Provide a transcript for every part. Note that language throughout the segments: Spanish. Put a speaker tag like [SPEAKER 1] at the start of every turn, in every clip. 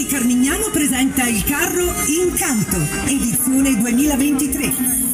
[SPEAKER 1] Giovani Carmignano presenta il carro Incanto, edizione 2023.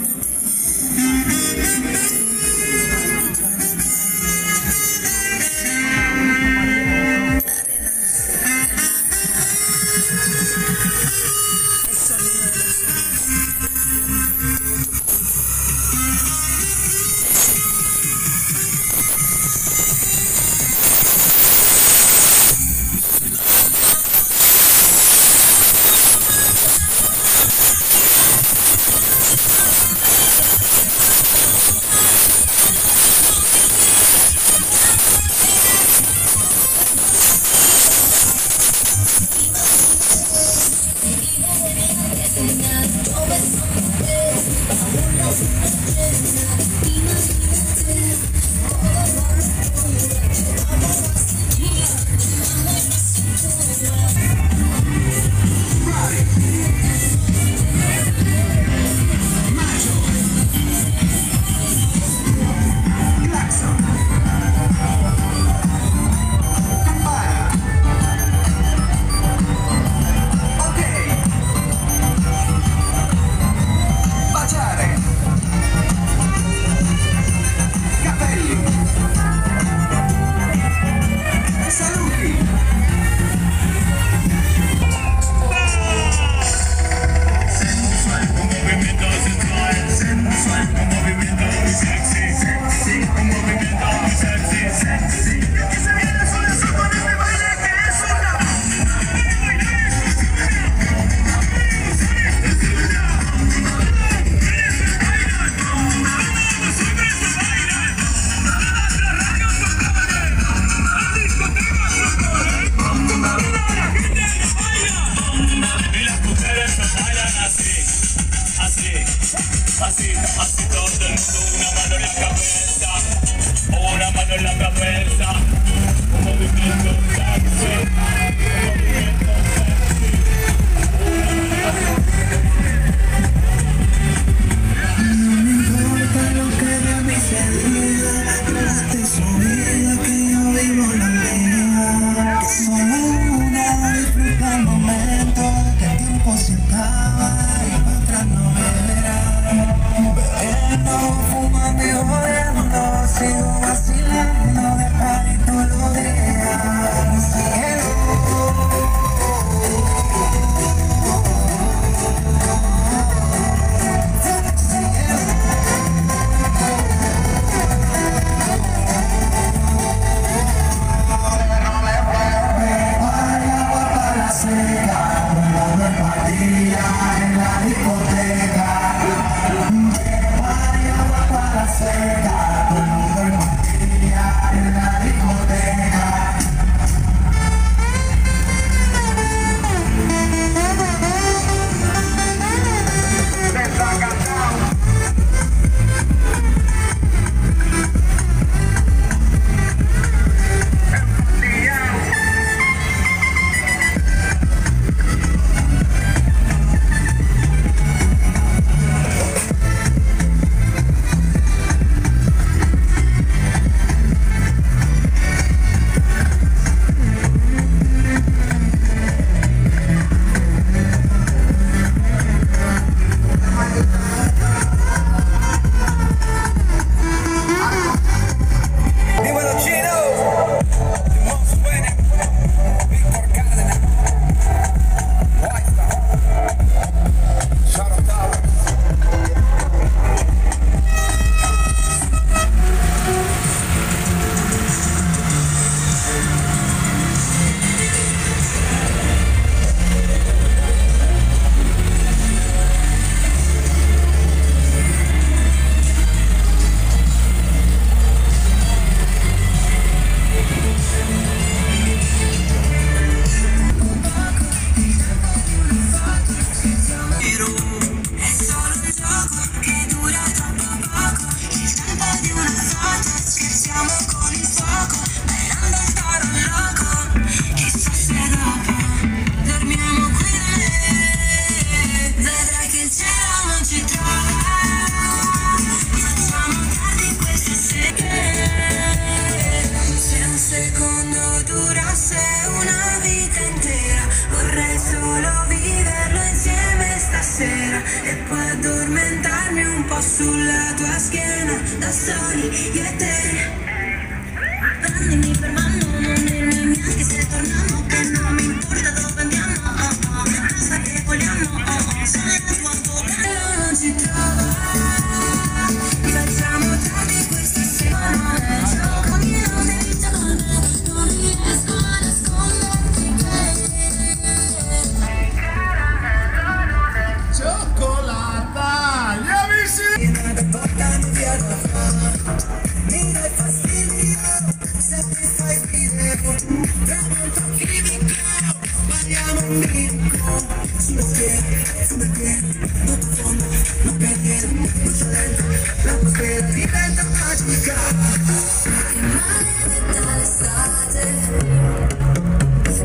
[SPEAKER 1] addormentarmi un po' sulla tua schiena da soli io e te.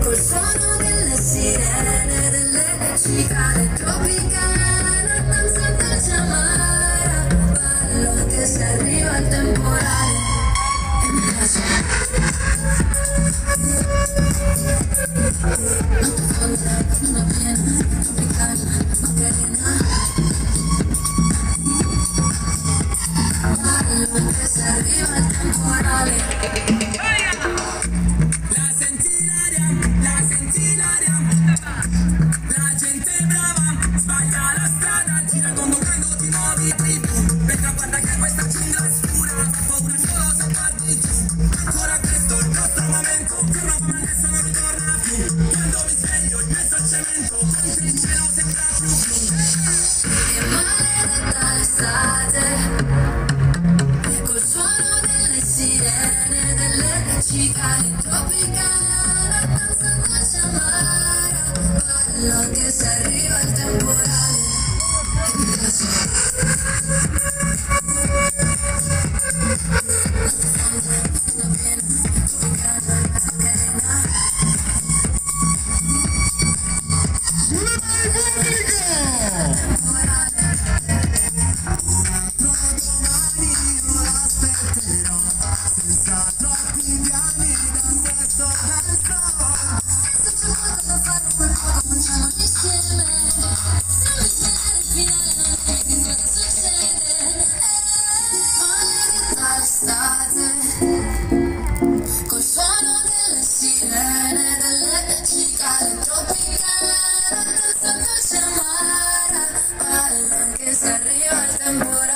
[SPEAKER 1] Col suono sirena delle
[SPEAKER 2] La danzante chiamara Ballo che se
[SPEAKER 1] arriva temporale se
[SPEAKER 3] tropical, tropical. someone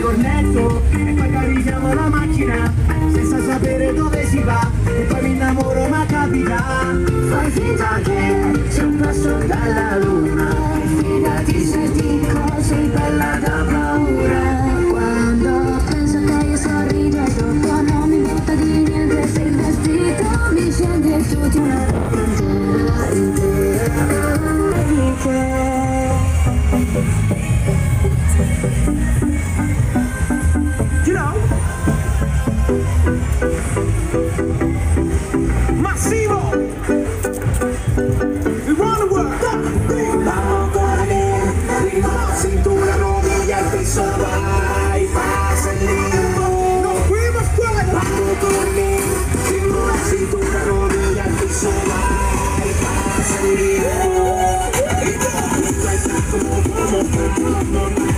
[SPEAKER 3] cornetto e poi carichiamo la macchina senza sapere dove si va e poi mi innamoro ma capita. Fai finta che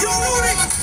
[SPEAKER 3] You're